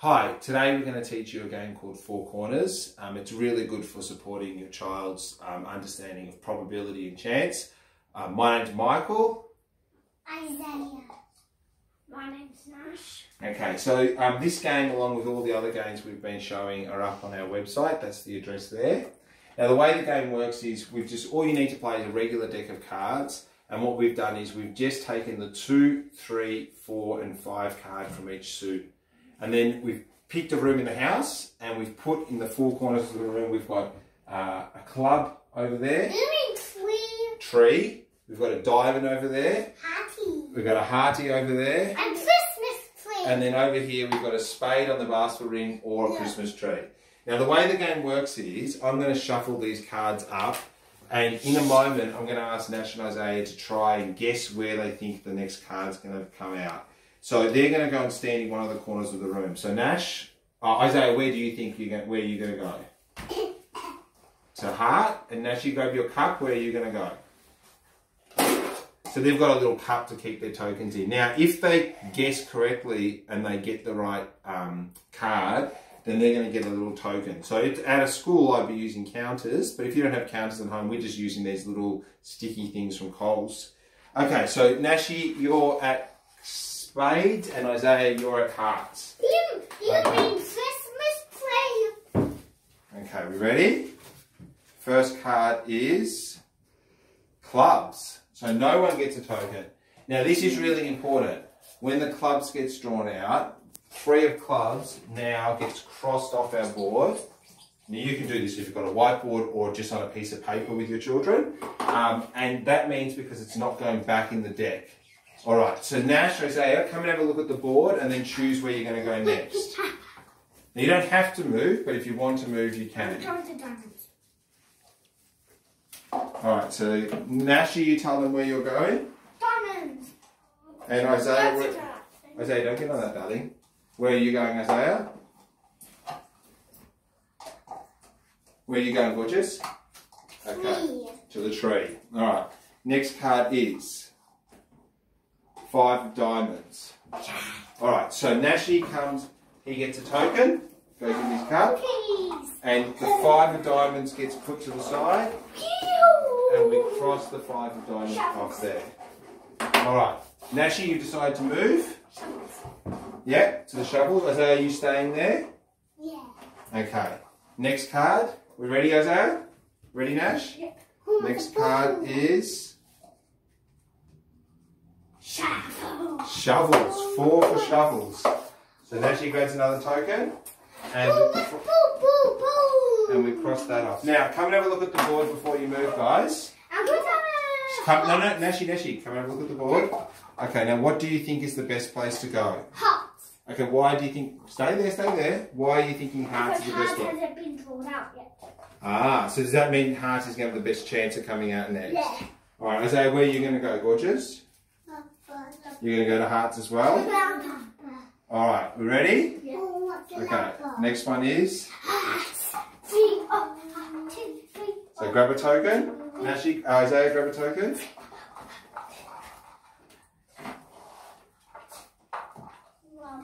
Hi, today we're going to teach you a game called Four Corners. Um, it's really good for supporting your child's um, understanding of probability and chance. Uh, my name's Michael. Isaiah. My name's Nash. Okay, so um, this game, along with all the other games we've been showing, are up on our website. That's the address there. Now, the way the game works is we've just all you need to play is a regular deck of cards. And what we've done is we've just taken the two, three, four, and five card from each suit. And then we've picked a room in the house and we've put in the four corners of the room, we've got uh, a club over there, tree? tree, we've got a diamond over there, Hattie. we've got a hearty over there, And Christmas tree. and then over here we've got a spade on the basket ring or a Yeah. Christmas tree. Now the way the game works is I'm going to shuffle these cards up and in a moment I'm going to ask Nash and Isaiah to try and guess where they think the next card's going to come out. So they're going to go and stand in one of the corners of the room. So Nash, uh, Isaiah, where do you think you're going? Where are you going to go? To heart, and Nash, you grab your cup. Where are you going to go? So they've got a little cup to keep their tokens in. Now, if they guess correctly and they get the right um, card, then they're going to get a little token. So at a school, I'd be using counters, but if you don't have counters at home, we're just using these little sticky things from Coles. Okay, so Nashi, you're at spades, and Isaiah, you're at hearts. You, you Okay. mean Christmas tree? Okay, we ready? First card is clubs. So no one gets a token. Now this is really important. When the clubs gets drawn out, three of clubs now gets crossed off our board. Now you can do this if you've got a whiteboard or just on a piece of paper with your children. Um, and that means because it's not going back in the deck. All right, so Nash, Isaiah, come and have a look at the board and then choose where you're going to go next. Now, you don't have to move, but if you want to move, you can. I'm going to diamonds. All right, so Nashi, you tell them where you're going, Diamonds. and Isaiah, where. Isaiah, don't get on that, darling. Where are you going, Isaiah? Where are you going, gorgeous? Okay, Tree. to the tree. All right. Next card is five of diamonds. All right, so Nashi comes. He gets a token, goes in his cup, and the five of diamonds gets put to the side. and we cross the five of diamonds off there. All right, Nashi, you decide to move. Yeah, to the shovels. Isaiah, you staying there? Yeah. Okay. Next card. We ready, Isaiah? Ready, Nash? Who Next card is Shovel. shovels. Four for shovels. So Nashi grabs another token, and and we cross that off. Now, come and have a look at the board before you move, guys. I'm going to Come, no, no, Nashi, Nashi, come and have a look at the board. Okay, now what do you think is the best place to go? Hot. Okay, why do you think? Stay there, stay there. Why are you thinking hearts Because is the best one? hasn't been pulled out yet. Ah, so does that mean hearts is going to have the best chance of coming out next? Yeah. All right, Isaiah, where are you going to go, gorgeous? You're going to go to hearts as well. All right, we ready? Okay. Next one is so grab a token. Nashi, uh, Isaiah, grab a token.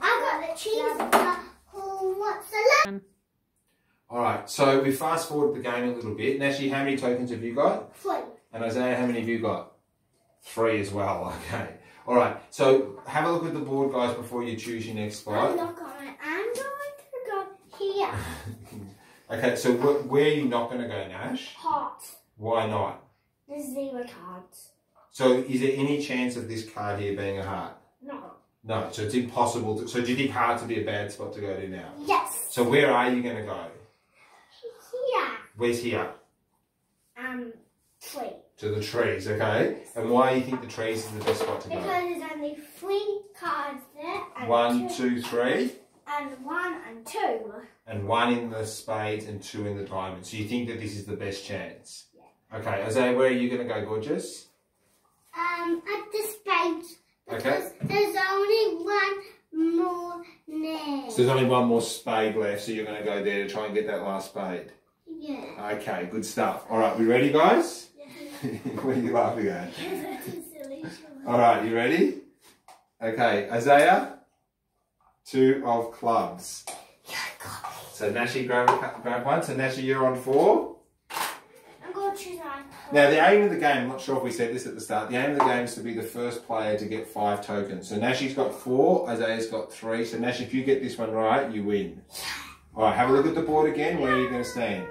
I got the cheese. Who wants the left? All right, so we fast forward the game a little bit. Nashi, how many tokens have you got? Three. And Isaiah, how many have you got? Three as well. Okay. All right. So have a look at the board, guys, before you choose your next spot. I'm not going. I'm going to go here. Okay. So wh- where are you not going to go, Nash? Hot. Why not? The zero cards. So is there any chance of this card here being a heart? No. No. So it's impossible. To, so do you think hearts would be a bad spot to go to now? Yes. So where are you going to go? Here. Where's here? Um, three. To the trees. Okay. And why do you think the trees is the best spot to go? Because there's only three cards there. One, two, two, three. And one and two. and one in the spades and two in the diamonds. So you think that this is the best chance? Yeah. Okay, Isaiah, where are you going to go, gorgeous? Um, at the spades. Okay. Because there's only one more name. So there's only one more spade left, so you're going to go there to try and get that last spade. yeah. Okay, good stuff. All right, we ready, guys? what are you laughing at? That's a silly show. All right, you ready? Okay, Isaiah, two of clubs. So Nashi, grab, grab one. So Nashi, you're on four. I'm going to choose one. Now the aim of the game, I'm not sure if we said this at the start, the aim of the game is to be the first player to get five tokens. So Nashi's got four, Isaiah's got three. So Nashi, if you get this one right, you win. Alright, have a look at the board again. Where are you going to stand?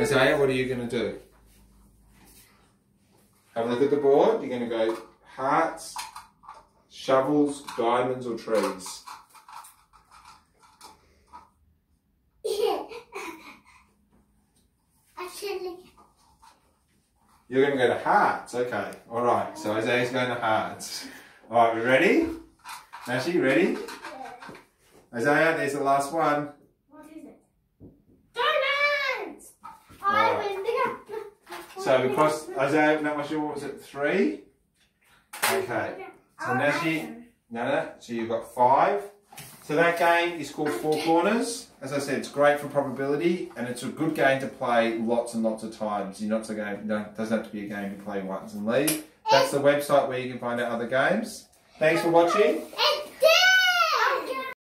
Isaiah, what are you going to do? Have a look at the board. You're going to go hearts, shovels, diamonds, or trees. You're going to go to hearts. Okay. Alright, so Isaiah's going to hearts. Alright, we ready? Nashi, ready? Isaiah, there's the last one. what is it? Diamonds! I win. Look at- So we crossed, Isaiah, not much sure, what was it, three? Okay. So Nashi, diamond. no, no, so you've got five. So that game is called Four Corners. As I said, it's great for probability and it's a good game to play lots and lots of times. You're not a game, no, it doesn't have to be a game you play once and leave. That's the website where you can find out other games. Thanks for watching.